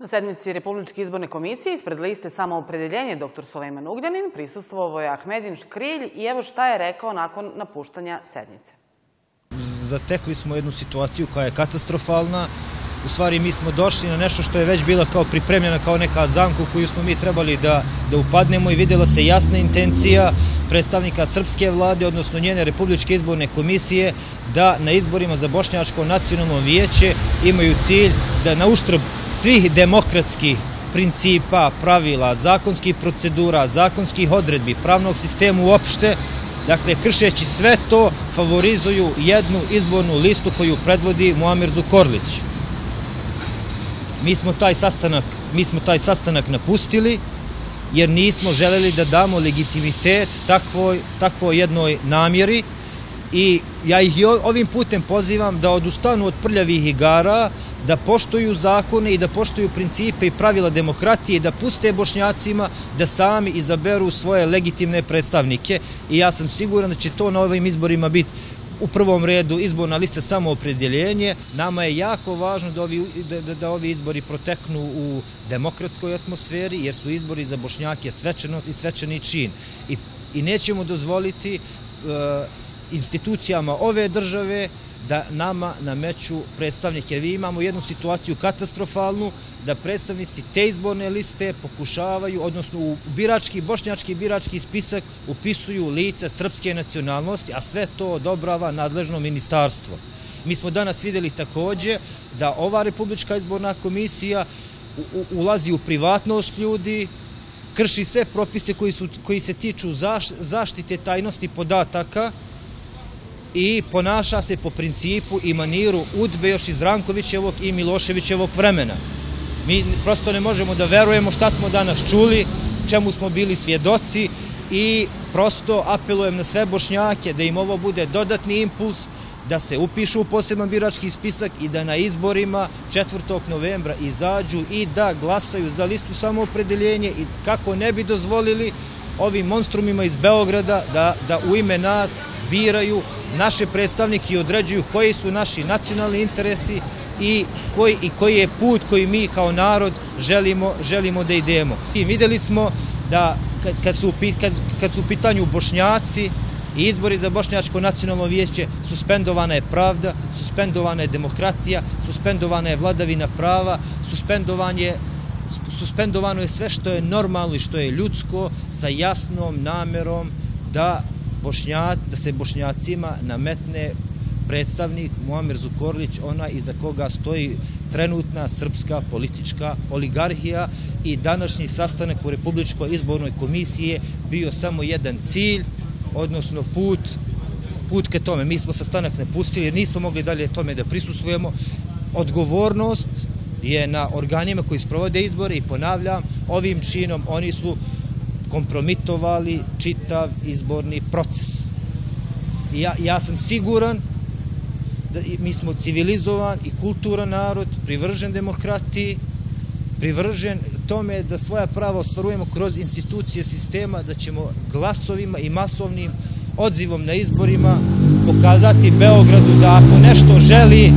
Na sednici Republičke izborne komisije ispred liste samoopredeljenje dr. Sulejman Ugljanin prisustvovao je Ahmedin Škrilj i evo šta je rekao nakon napuštanja sednice. Zatekli smo jednu situaciju koja je katastrofalna. U stvari mi smo došli na nešto što je već bila kao pripremljena kao neka zamka u koju smo mi trebali da da upadnemo i vidjela se jasna intencija predstavnika Srpske vlade, odnosno njene Republičke izborne komisije, da na izborima za Bošnjačko nacionalno vijeće imaju cilj da na uštrb svih demokratskih principa, pravila, zakonskih procedura, zakonskih odredbi, pravnog sistema uopšte, dakle, kršeći sve to, favorizuju jednu izbornu listu koju predvodi Muamer Zukorlić. Mi smo taj sastanak, mi smo taj sastanak napustili, jer nismo želeli da damo legitimitet takvoj, takvoj jednoj namjeri. I ja ih ovim putem pozivam da odustanu od prljavih igara, da poštuju zakone i da poštuju principe i pravila demokratije i da puste bošnjacima da sami izaberu svoje legitimne predstavnike. I ja sam siguran da će to na ovim izborima biti u prvom redu izborna lista samoopredjeljenje. Nama je jako važno da ovi, da, da ovi izbori proteknu u demokratskoj atmosferi, jer su izbori za bošnjake svečanost i svečani čin. I, i nećemo dozvoliti e, institucijama ove države da nama nameću predstavnike. Vi imamo jednu situaciju katastrofalnu, da predstavnici te izborne liste pokušavaju, odnosno u birački, bošnjački birački spisak upisuju lice srpske nacionalnosti, a sve to odobrava nadležno ministarstvo. Mi smo danas videli takođe da ova Republička izborna komisija ulazi u privatnost ljudi, krši sve propise koji, su, koji se tiču zaštite tajnosti podataka, i ponaša se po principu i maniru Udbe još iz Rankovićevog i Miloševićevog vremena. Mi prosto ne možemo da verujemo šta smo danas čuli, čemu smo bili svjedoci i prosto apelujem na sve bošnjake da im ovo bude dodatni impuls, da se upišu u poseban birački spisak i da na izborima 4. novembra izađu i da glasaju za listu samoopredeljenje i kako ne bi dozvolili ovim monstrumima iz Beograda da, da u ime nas biraju naše predstavnike i određuju koji su naši nacionalni interesi i koji, i koji je put koji mi kao narod želimo, želimo da idemo. I videli smo da kad, kad, su, kad, kad su u pitanju bošnjaci i izbori za bošnjačko nacionalno vijeće, suspendovana je pravda, suspendovana je demokratija, suspendovana je vladavina prava, suspendovan je suspendovano je sve što je normalno i što je ljudsko sa jasnom namerom da Bošnjac, da se bošnjacima nametne predstavnik Muamer Zukorlić, ona iza koga stoji trenutna srpska politička oligarhija i današnji sastanak u Republičkoj izbornoj komisije bio samo jedan cilj, odnosno put, put ke tome. Mi smo sastanak ne pustili jer nismo mogli dalje tome da prisustujemo. Odgovornost je na organima koji sprovode izbore i ponavljam, ovim činom oni su kompromitovali čitav izborni proces. Ja, ja sam siguran da mi smo civilizovan i kulturan narod, privržen demokratiji, privržen tome da svoja prava ostvarujemo kroz institucije sistema, da ćemo glasovima i masovnim odzivom na izborima pokazati Beogradu da ako nešto želi,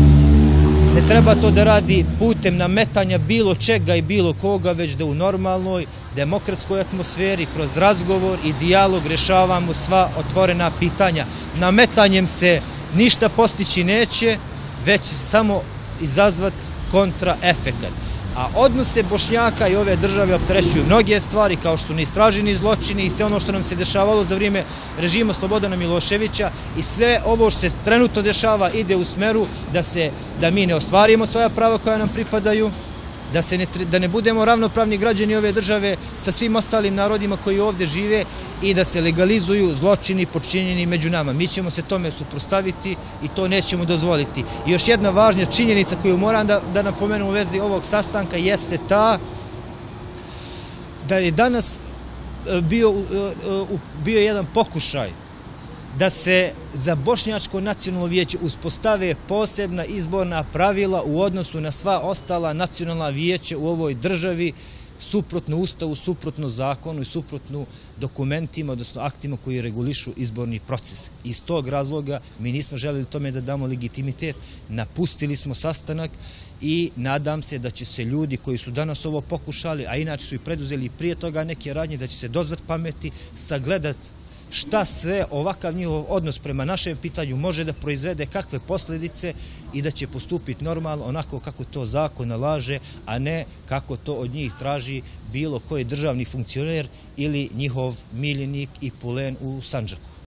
ne treba to da radi putem nametanja bilo čega i bilo koga, već da u normalnoj demokratskoj atmosferi, kroz razgovor i dijalog rešavamo sva otvorena pitanja. Nametanjem se ništa postići neće, već samo izazvat kontraefekat. A odnose Bošnjaka i ove države optrećuju mnoge stvari kao što su neistraženi zločini i sve ono što nam se dešavalo za vrijeme režima Slobodana Miloševića i sve ovo što se trenutno dešava ide u smeru da se da mi ne ostvarimo svoja prava koja nam pripadaju, da, se ne, da ne budemo ravnopravni građani ove države sa svim ostalim narodima koji ovdje žive i da se legalizuju zločini počinjeni među nama. Mi ćemo se tome suprostaviti i to nećemo dozvoliti. I još jedna važnja činjenica koju moram da, da napomenu u vezi ovog sastanka jeste ta da je danas e, bio, e, e, bio jedan pokušaj da se za Bošnjačko nacionalno vijeće uspostave posebna izborna pravila u odnosu na sva ostala nacionalna vijeće u ovoj državi suprotno ustavu, suprotno zakonu i suprotno dokumentima, odnosno aktima koji regulišu izborni proces. Iz tog razloga mi nismo želili tome da damo legitimitet, napustili smo sastanak i nadam se da će se ljudi koji su danas ovo pokušali, a inače su i preduzeli prije toga neke radnje, da će se dozvat pameti, sagledat šta sve ovakav njihov odnos prema našem pitanju može da proizvede, kakve posljedice i da će postupiti normalno onako kako to zakon nalaže, a ne kako to od njih traži bilo koji državni funkcioner ili njihov miljenik i pulen u Sanđaku.